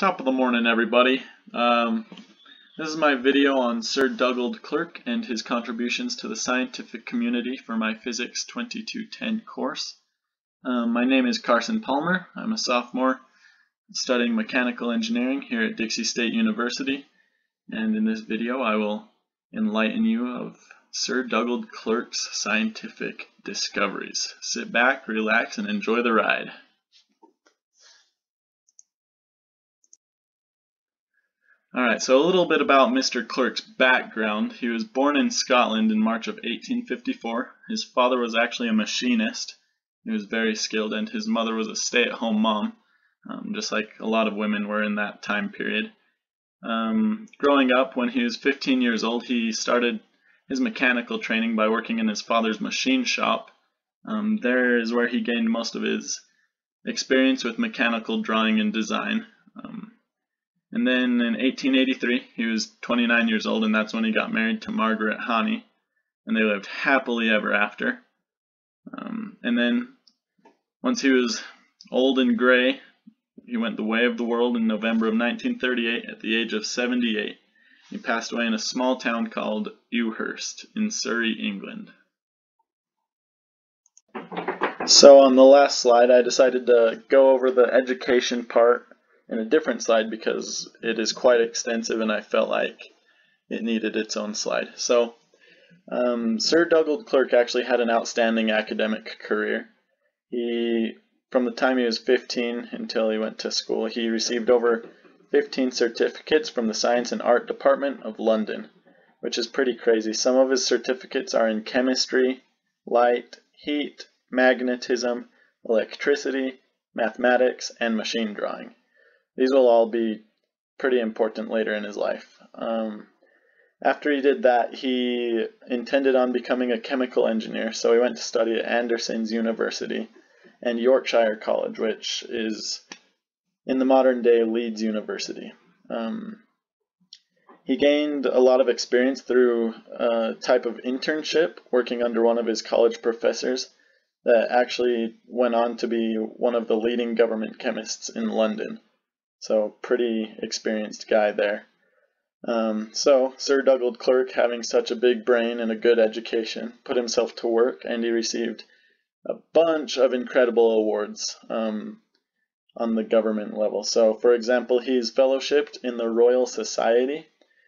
Top of the morning, everybody. Um, this is my video on Sir Dugald Clerk and his contributions to the scientific community for my Physics 2210 course. Um, my name is Carson Palmer. I'm a sophomore studying mechanical engineering here at Dixie State University. And in this video, I will enlighten you of Sir Dugald Clerk's scientific discoveries. Sit back, relax, and enjoy the ride. Alright, so a little bit about Mr. Clerk's background. He was born in Scotland in March of 1854. His father was actually a machinist. He was very skilled, and his mother was a stay-at-home mom, um, just like a lot of women were in that time period. Um, growing up, when he was 15 years old, he started his mechanical training by working in his father's machine shop. Um, there is where he gained most of his experience with mechanical drawing and design. And then in 1883, he was 29 years old, and that's when he got married to Margaret Honey, and they lived happily ever after. Um, and then once he was old and gray, he went the way of the world in November of 1938 at the age of 78. He passed away in a small town called Ewhurst in Surrey, England. So on the last slide, I decided to go over the education part in a different slide because it is quite extensive and I felt like it needed its own slide. So um, Sir Dugald Clerk actually had an outstanding academic career. He, from the time he was 15 until he went to school, he received over 15 certificates from the Science and Art Department of London, which is pretty crazy. Some of his certificates are in chemistry, light, heat, magnetism, electricity, mathematics, and machine drawing. These will all be pretty important later in his life. Um, after he did that, he intended on becoming a chemical engineer, so he went to study at Anderson's University and Yorkshire College, which is in the modern day Leeds University. Um, he gained a lot of experience through a type of internship working under one of his college professors that actually went on to be one of the leading government chemists in London. So pretty experienced guy there. Um, so Sir Dugald Clerk, having such a big brain and a good education, put himself to work and he received a bunch of incredible awards um, on the government level. So for example, he's fellowshipped in the Royal Society,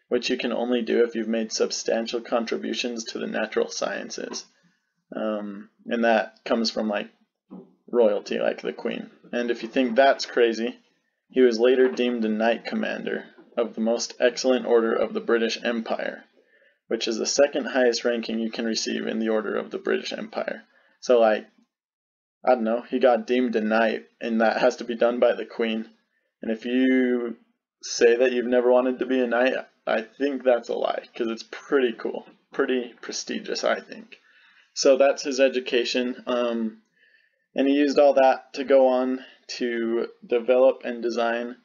which you can only do if you've made substantial contributions to the natural sciences. Um, and that comes from like royalty, like the Queen. And if you think that's crazy, he was later deemed a Knight Commander of the Most Excellent Order of the British Empire, which is the second highest ranking you can receive in the Order of the British Empire. So, like, I don't know, he got deemed a knight, and that has to be done by the Queen. And if you say that you've never wanted to be a knight, I think that's a lie, because it's pretty cool, pretty prestigious, I think. So that's his education. Um, and he used all that to go on to develop and design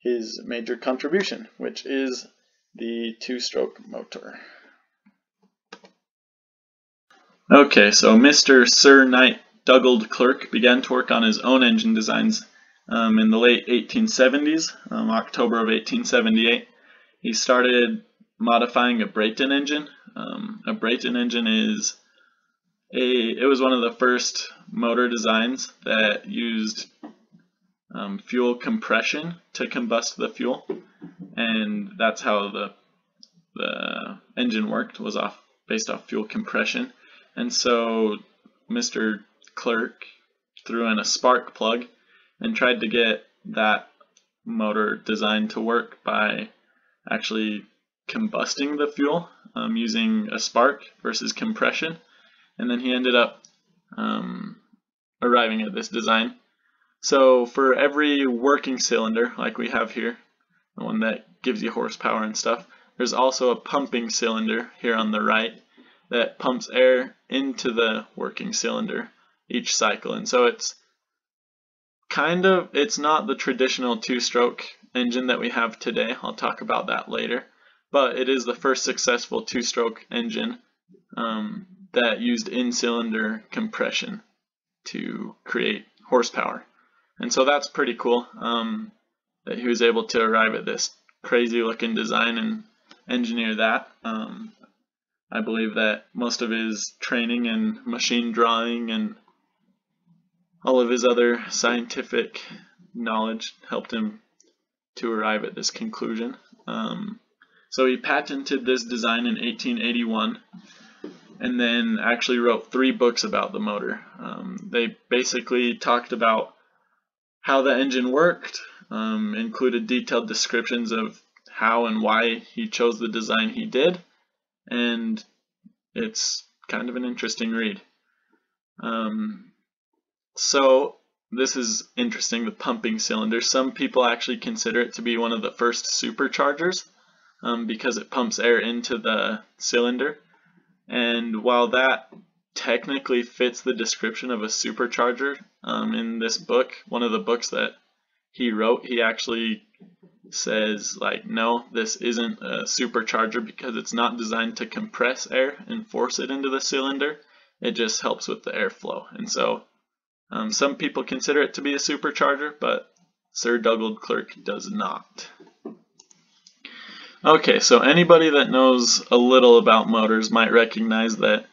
his major contribution, which is the two-stroke motor. Okay, so Mr. Sir Knight Dugald Clerk began to work on his own engine designs um, in the late 1870s, um, October of 1878. He started modifying a Brayton engine. Um, a Brayton engine is a, it was one of the first motor designs that used um, fuel compression to combust the fuel, and that's how the the engine worked was off based off fuel compression. And so Mr. Clerk threw in a spark plug and tried to get that motor design to work by actually combusting the fuel um, using a spark versus compression. And then he ended up um, arriving at this design so for every working cylinder, like we have here, the one that gives you horsepower and stuff, there's also a pumping cylinder here on the right that pumps air into the working cylinder each cycle. And so it's kind of, it's not the traditional two-stroke engine that we have today. I'll talk about that later. But it is the first successful two-stroke engine um, that used in-cylinder compression to create horsepower. And so that's pretty cool. Um, that he was able to arrive at this crazy looking design and engineer that. Um, I believe that most of his training and machine drawing and all of his other scientific knowledge helped him to arrive at this conclusion. Um, so he patented this design in 1881 and then actually wrote three books about the motor. Um, they basically talked about how the engine worked, um, included detailed descriptions of how and why he chose the design he did, and it's kind of an interesting read. Um, so this is interesting, the pumping cylinder. Some people actually consider it to be one of the first superchargers um, because it pumps air into the cylinder. And while that technically fits the description of a supercharger um, in this book, one of the books that he wrote, he actually says like, no, this isn't a supercharger because it's not designed to compress air and force it into the cylinder. It just helps with the airflow. And so um, some people consider it to be a supercharger, but Sir Dugald Clerk does not. Okay, so anybody that knows a little about motors might recognize that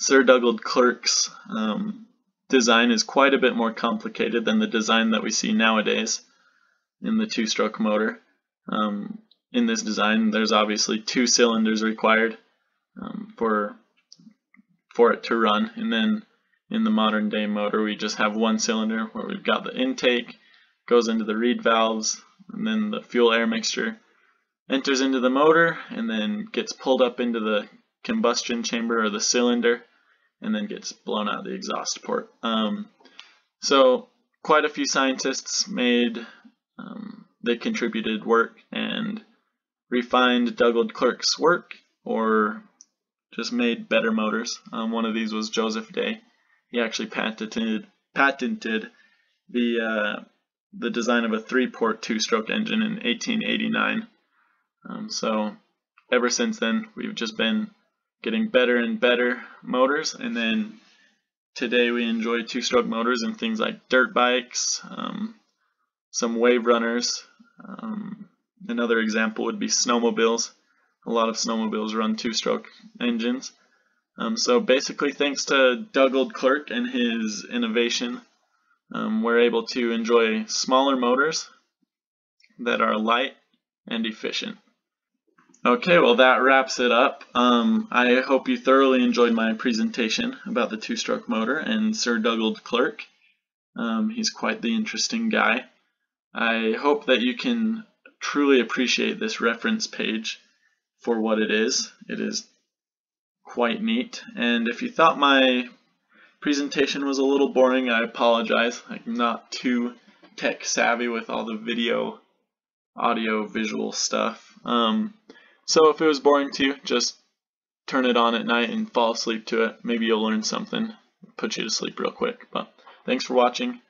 Sir Dugald Clerk's um, design is quite a bit more complicated than the design that we see nowadays in the two-stroke motor. Um, in this design, there's obviously two cylinders required um, for for it to run, and then in the modern day motor we just have one cylinder where we've got the intake goes into the reed valves and then the fuel air mixture enters into the motor and then gets pulled up into the combustion chamber or the cylinder and then gets blown out the exhaust port. Um, so quite a few scientists made, um, they contributed work and refined Dugald Clerk's work or just made better motors. Um, one of these was Joseph Day he actually patented patented the uh, the design of a three-port two-stroke engine in 1889. Um, so ever since then, we've just been getting better and better motors, and then today we enjoy two-stroke motors and things like dirt bikes, um, some wave runners. Um, another example would be snowmobiles. A lot of snowmobiles run two-stroke engines. Um, so basically, thanks to Dugald Clerk and his innovation, um, we're able to enjoy smaller motors that are light and efficient. Okay, well that wraps it up. Um, I hope you thoroughly enjoyed my presentation about the two-stroke motor and Sir Dugald Clerk. Um, he's quite the interesting guy. I hope that you can truly appreciate this reference page for what it is. It is quite neat. And if you thought my presentation was a little boring, I apologize. I'm not too tech savvy with all the video, audio, visual stuff. Um, so if it was boring to you, just turn it on at night and fall asleep to it. Maybe you'll learn something, put you to sleep real quick. But thanks for watching.